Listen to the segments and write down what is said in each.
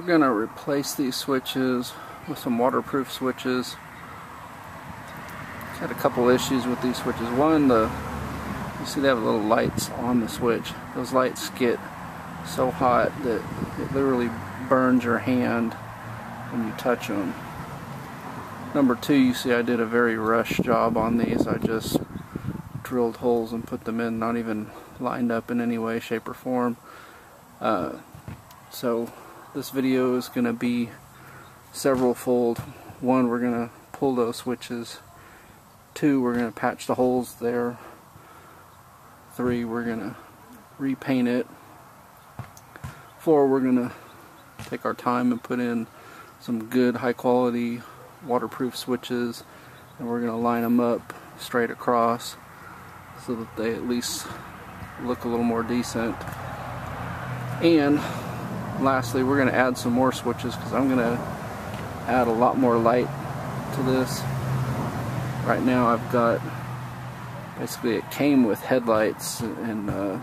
We're going to replace these switches with some waterproof switches. Had a couple issues with these switches. One, the you see they have little lights on the switch. Those lights get so hot that it literally burns your hand when you touch them. Number two, you see I did a very rush job on these. I just drilled holes and put them in, not even lined up in any way, shape, or form. Uh, so this video is going to be several fold. One, we're going to pull those switches. Two, we're going to patch the holes there. Three, we're going to repaint it. Four, we're going to take our time and put in some good high quality waterproof switches and we're going to line them up straight across so that they at least look a little more decent. And lastly, we're going to add some more switches because I'm going to add a lot more light to this. Right now I've got, basically it came with headlights and uh,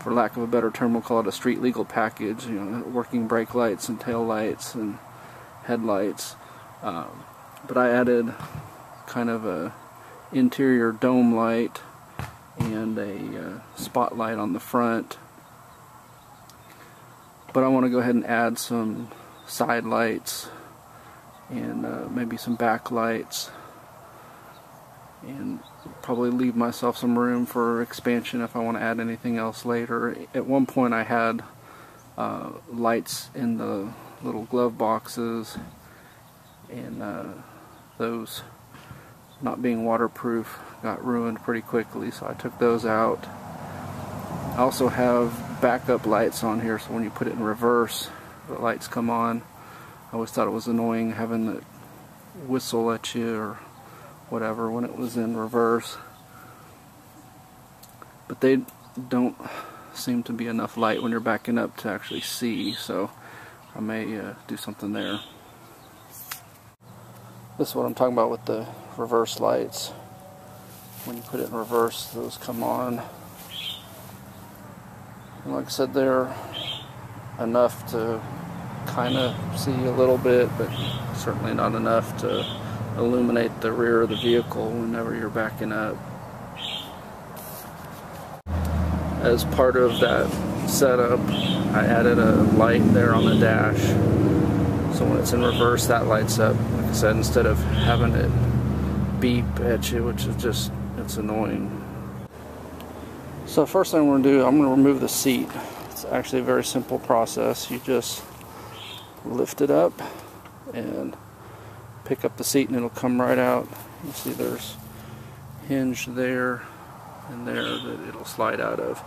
for lack of a better term we'll call it a street legal package, you know, working brake lights and tail lights and headlights. Um, but I added kind of a interior dome light and a uh, spotlight on the front but I want to go ahead and add some side lights and uh, maybe some back lights and probably leave myself some room for expansion if I want to add anything else later. At one point I had uh, lights in the little glove boxes and uh, those not being waterproof got ruined pretty quickly so I took those out. I also have backup lights on here so when you put it in reverse the lights come on. I always thought it was annoying having the whistle at you or whatever when it was in reverse but they don't seem to be enough light when you're backing up to actually see so I may uh, do something there. This is what I'm talking about with the reverse lights. When you put it in reverse, those come on. And like I said, they're enough to kind of see a little bit, but certainly not enough to illuminate the rear of the vehicle whenever you're backing up. As part of that setup, I added a light there on the dash. So when it's in reverse, that lights up. Like I said, instead of having it beep at you, which is just, it's annoying. So first thing I'm going to do, I'm going to remove the seat. It's actually a very simple process. You just lift it up and pick up the seat and it'll come right out. You see there's hinge there and there that it'll slide out of.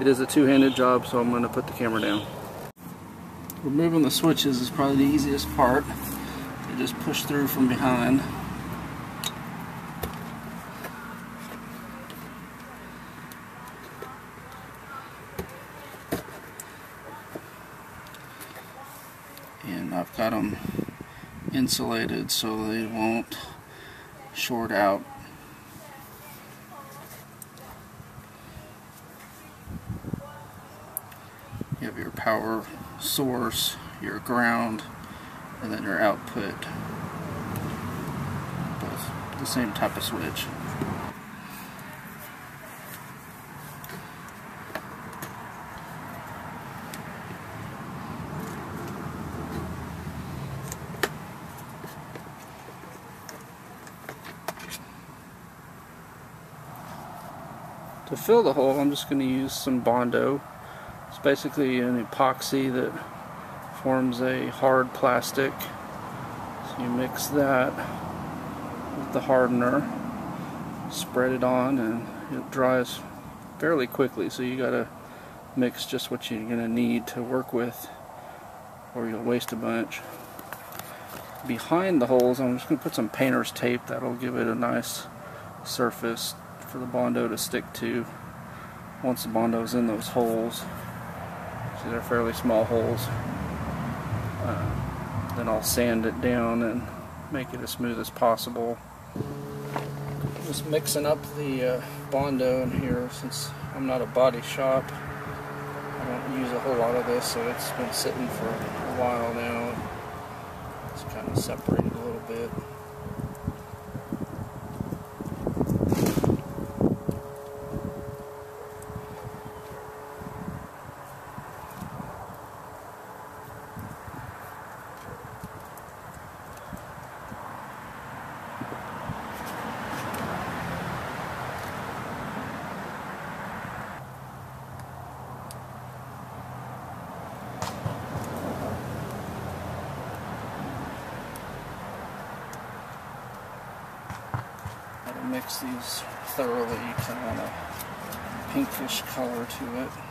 It is a two-handed job so I'm going to put the camera down. Removing the switches is probably the easiest part. You just push through from behind. And I've got them insulated so they won't short out you have your power source, your ground, and then your output. Both the same type of switch. Fill the hole, I'm just going to use some Bondo it's basically an epoxy that forms a hard plastic. So you mix that with the hardener, spread it on, and it dries fairly quickly. So you gotta mix just what you're gonna need to work with, or you'll waste a bunch. Behind the holes, I'm just gonna put some painter's tape. That'll give it a nice surface for the Bondo to stick to once the Bondo's in those holes. See, they're fairly small holes. Uh, then I'll sand it down and make it as smooth as possible. Just mixing up the uh, Bondo in here since I'm not a body shop. I don't use a whole lot of this, so it's been sitting for a while now. It's kind of separated a little bit. Mix these thoroughly. Kind of want a pinkish color to it.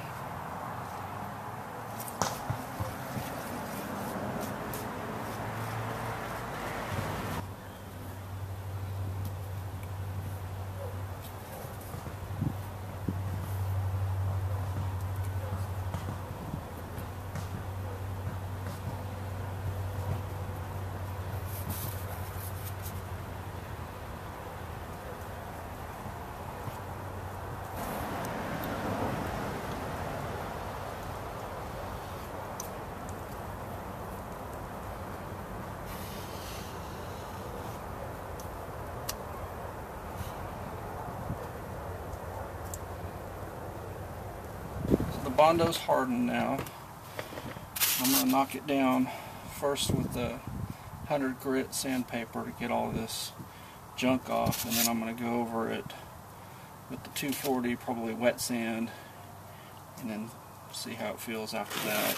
Bondo's hardened now. I'm going to knock it down first with the 100 grit sandpaper to get all this junk off and then I'm going to go over it with the 240 probably wet sand and then see how it feels after that.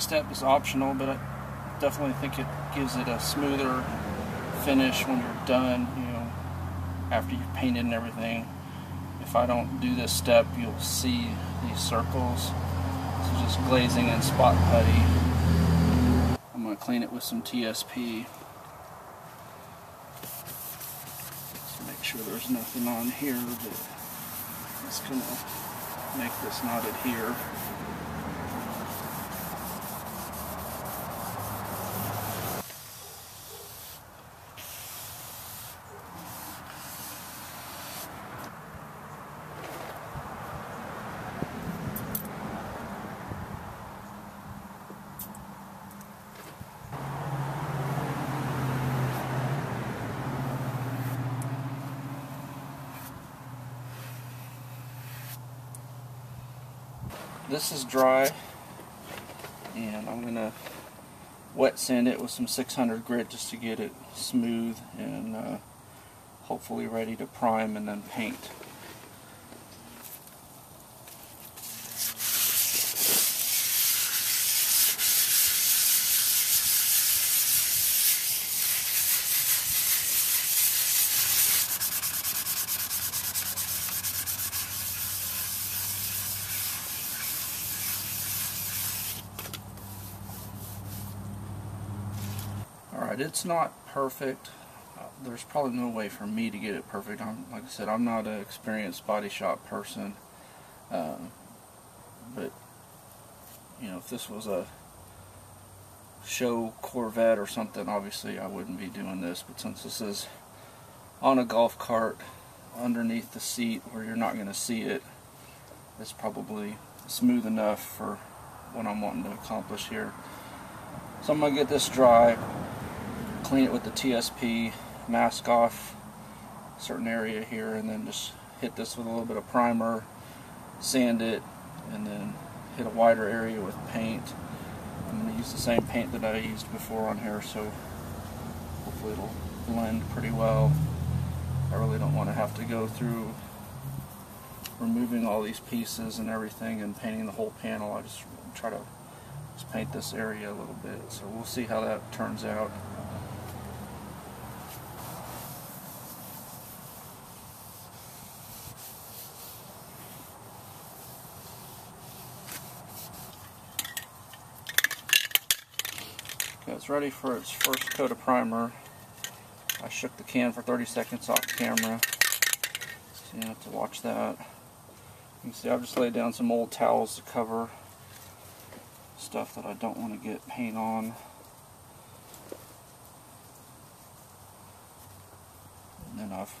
Step is optional, but I definitely think it gives it a smoother finish when you're done, you know, after you've painted and everything. If I don't do this step, you'll see these circles. So just glazing and spot putty. I'm going to clean it with some TSP. Just make sure there's nothing on here that is going to make this not adhere. This is dry and I'm gonna wet sand it with some 600 grit just to get it smooth and uh, hopefully ready to prime and then paint. Alright, it's not perfect. Uh, there's probably no way for me to get it perfect. I'm, like I said, I'm not an experienced body shop person. Uh, but, you know, if this was a show Corvette or something, obviously I wouldn't be doing this. But since this is on a golf cart underneath the seat where you're not going to see it, it's probably smooth enough for what I'm wanting to accomplish here. So I'm going to get this dry, clean it with the TSP, mask off a certain area here, and then just hit this with a little bit of primer, sand it, and then hit a wider area with paint. I'm going to use the same paint that I used before on here, so hopefully it'll blend pretty well. I really don't want to have to go through removing all these pieces and everything and painting the whole panel. I just try to just paint this area a little bit. So we'll see how that turns out. It's ready for its first coat of primer. I shook the can for 30 seconds off camera. So you have to watch that. You can see I've just laid down some old towels to cover stuff that I don't want to get paint on. And then I've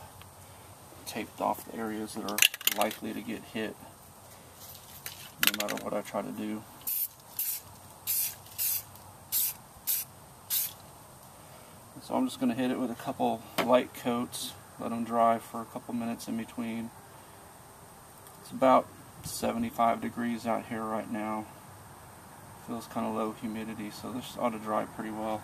taped off the areas that are likely to get hit no matter what I try to do. So I'm just going to hit it with a couple light coats, let them dry for a couple minutes in between. It's about 75 degrees out here right now. Feels kind of low humidity, so this ought to dry pretty well.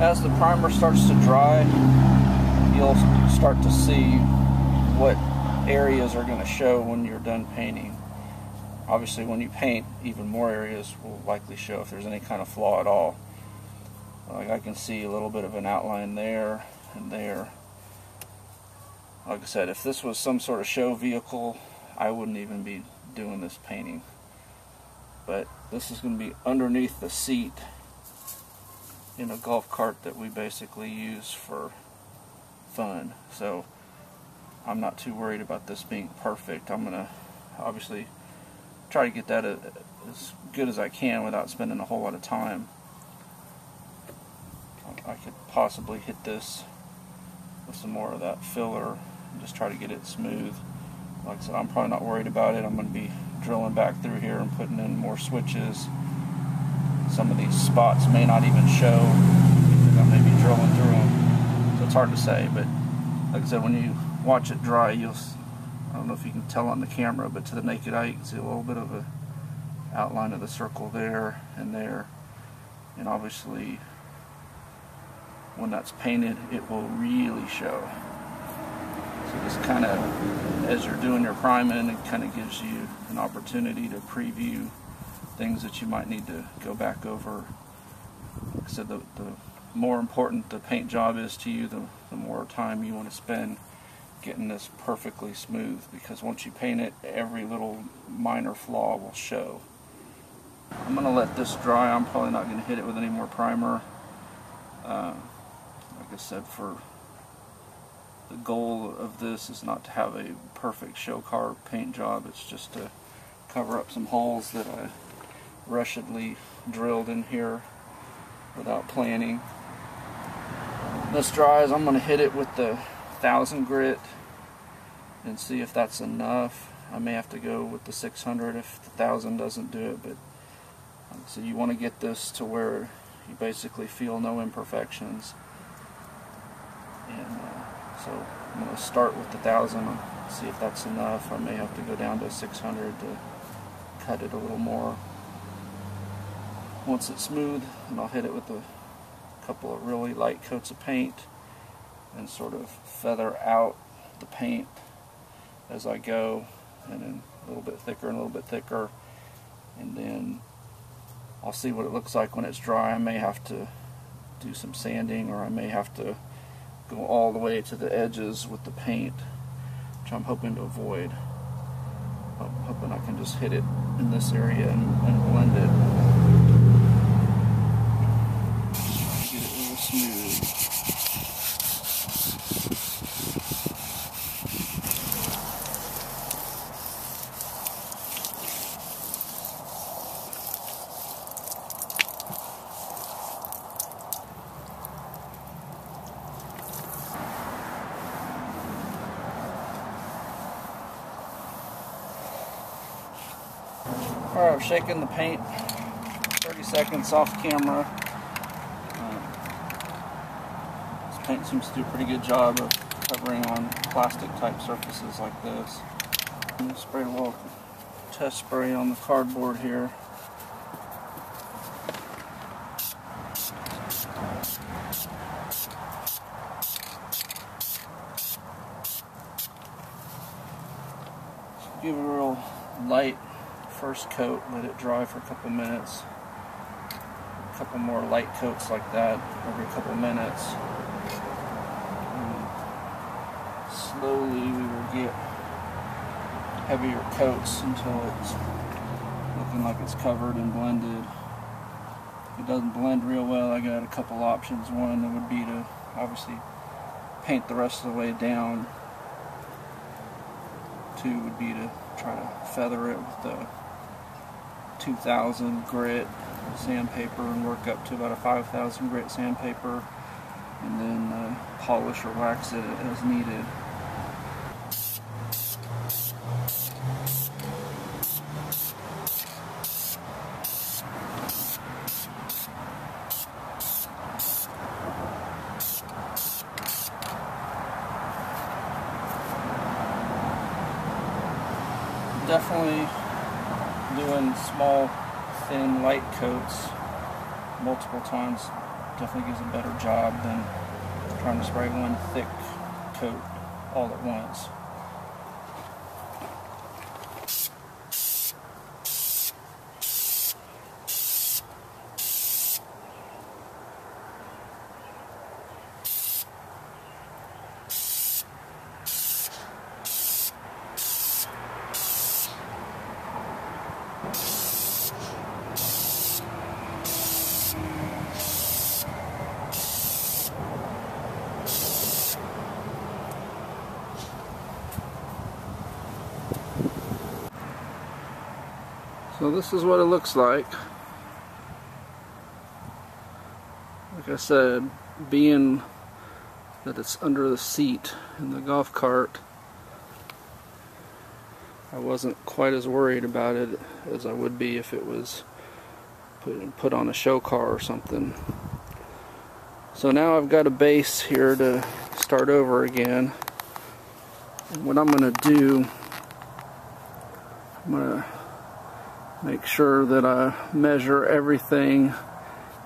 As the primer starts to dry, you'll start to see what areas are going to show when you're done painting. Obviously when you paint, even more areas will likely show if there's any kind of flaw at all. Like I can see a little bit of an outline there and there. Like I said, if this was some sort of show vehicle, I wouldn't even be doing this painting. But this is going to be underneath the seat in a golf cart that we basically use for fun. So I'm not too worried about this being perfect. I'm going to obviously try to get that uh, as good as I can without spending a whole lot of time. I could possibly hit this with some more of that filler and just try to get it smooth. Like I said, I'm probably not worried about it. I'm going to be drilling back through here and putting in more switches. Some of these spots may not even show I may be drilling through them. So it's hard to say, but like I said, when you watch it dry, you'll, I don't know if you can tell on the camera, but to the naked eye, you can see a little bit of a outline of the circle there and there. And obviously, when that's painted, it will really show. So this kind of, as you're doing your priming, it kind of gives you an opportunity to preview things that you might need to go back over. Like I said, the, the more important the paint job is to you, the, the more time you want to spend getting this perfectly smooth because once you paint it, every little minor flaw will show. I'm going to let this dry. I'm probably not going to hit it with any more primer. Uh, like I said, for the goal of this is not to have a perfect show car paint job. It's just to cover up some holes that I rushedly drilled in here without planning. This dries, I'm going to hit it with the thousand grit and see if that's enough. I may have to go with the 600 if the thousand doesn't do it, but so you want to get this to where you basically feel no imperfections. And uh, so I'm going to start with the thousand and see if that's enough. I may have to go down to 600 to cut it a little more. Once it's smooth, and I'll hit it with a couple of really light coats of paint and sort of feather out the paint as I go and then a little bit thicker and a little bit thicker and then I'll see what it looks like when it's dry. I may have to do some sanding or I may have to go all the way to the edges with the paint which I'm hoping to avoid. I'm hoping I can just hit it in this area and, and blend it. I've the paint 30 seconds off camera. Uh, this paint seems to do a pretty good job of covering on plastic type surfaces like this. I'm spray a little test spray on the cardboard here. give it a real light first coat, let it dry for a couple minutes. A couple more light coats like that every couple minutes. Slowly we will get heavier coats until it's looking like it's covered and blended. If it doesn't blend real well, I got a couple options. One would be to obviously paint the rest of the way down. Two would be to try to feather it with the 2000 grit sandpaper and work up to about a 5000 grit sandpaper and then uh, polish or wax it as needed. definitely doing small, thin, light coats multiple times definitely gives a better job than trying to spray one thick coat all at once. So this is what it looks like. Like I said, being that it's under the seat in the golf cart, I wasn't quite as worried about it as I would be if it was put, put on a show car or something. So now I've got a base here to start over again. And what I'm going to do, I'm going to make sure that I measure everything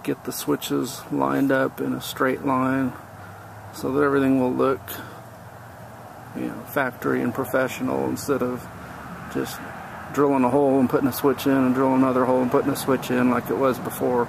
get the switches lined up in a straight line so that everything will look you know factory and professional instead of just drilling a hole and putting a switch in and drilling another hole and putting a switch in like it was before